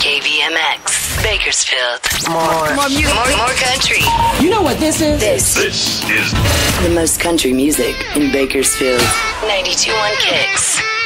KVMX, Bakersfield. More. More music. More, more country. You know what this is? This This is the most country music in Bakersfield. 92.1 KiX.